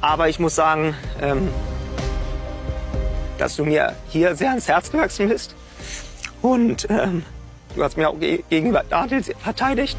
Aber ich muss sagen, ähm, dass du mir hier sehr ans Herz gewachsen bist. Und ähm, du hast mir auch gegenüber Daniel verteidigt.